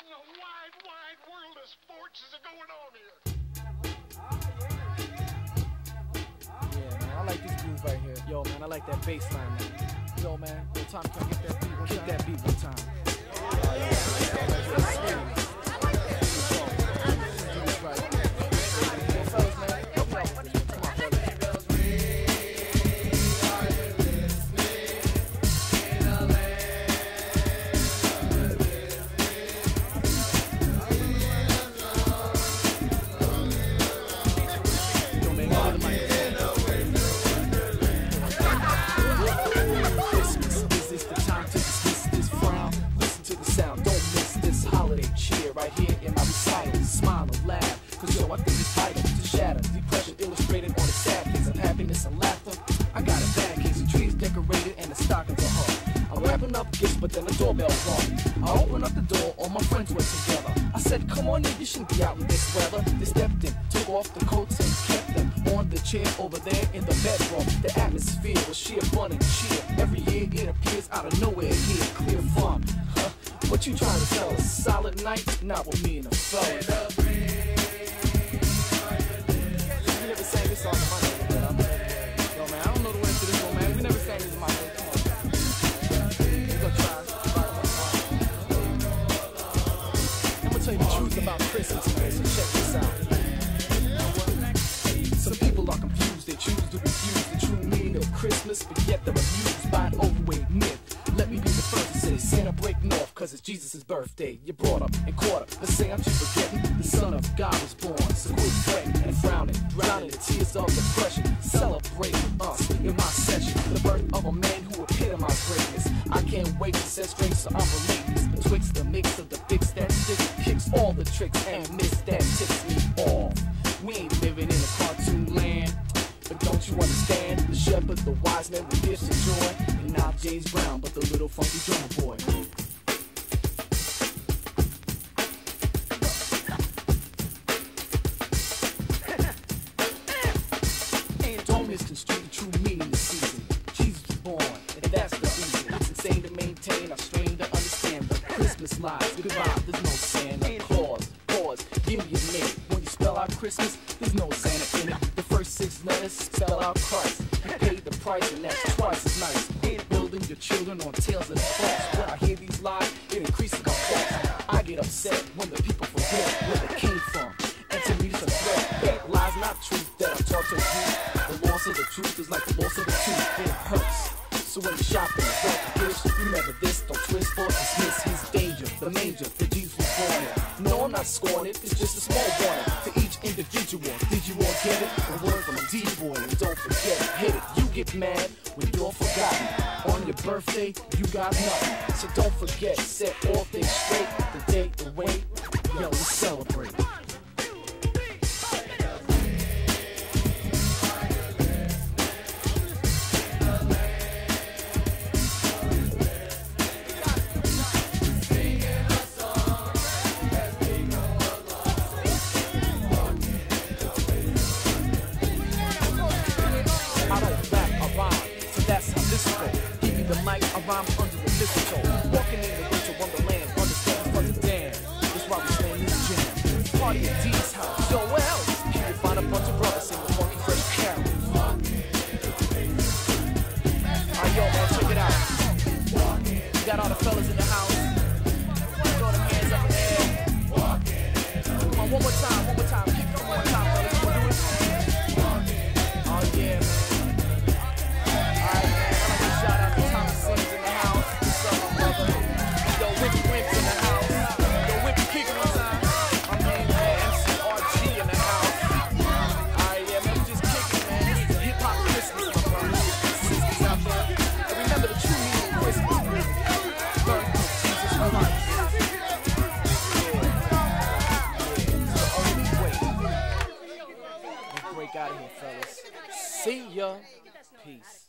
in the wide, wide world of sports is going on here? Yeah, man, I like this groove right here. Yo, man, I like that bass line, man. Yo, man, yo, Tom, can get that beat one Kick time? that beat one time. Oh, yeah, man. but then the doorbell rung. I open up the door, all my friends were together. I said, come on in, you shouldn't be out in this weather. They stepped in, took off the coats and kept them on the chair over there in the bedroom. The atmosphere was sheer fun and cheer. Every year it appears out of nowhere here, clear fun. Huh? What you trying to tell us? Solid night? Not with me and the fellas. Birthday. You're brought up and caught up, but say I'm just forgetting the Son of God was born. So quit fretting and frowning, drowning the tears of depression. Celebrate with us in my session, the birth of a man who epitomized greatness. I can't wait to set strings so I'm related betwixt the mix of the fix that stick kicks all the tricks and miss that ticks me off. We ain't living in a cartoon land. But don't you understand? The shepherd, the wise man with gifts of joy. And not James Brown, but the little funky drummer boy. Don't the true meaning of season. Jesus was born, and that's the reason. It's insane to maintain our strain to understand the Christmas lies. Goodbye, there's no Santa Claus. Pause, give me a minute. When you spell out Christmas, there's no Santa in it. The first six letters spell out Christ. You pay the price, and that's twice as nice. Building your children on tales of the false. When I hear these lies, it increases my pulse. I get upset when the people forget you're shopping, don't forget, remember this, don't twist or dismiss his danger, the manger that Jesus was born. No, I'm not scorning it, it's just a small warning to each individual. Did you all get it? The word from a D-boy, and don't forget it, hit it. You get mad when you're forgotten. On your birthday, you got nothing. So don't forget, set all things straight, the date, the weight, yo, we celebrate. Rhyme under the mistletoe. Walking in the winter wonderland, understand from the dam. That's why we slam this jam. Party at D's house. Yo, else? You can find a bunch of brothers singing funky fresh carols. Alright, yo, man, check it out. We got all the fellas in the See ya. Peace.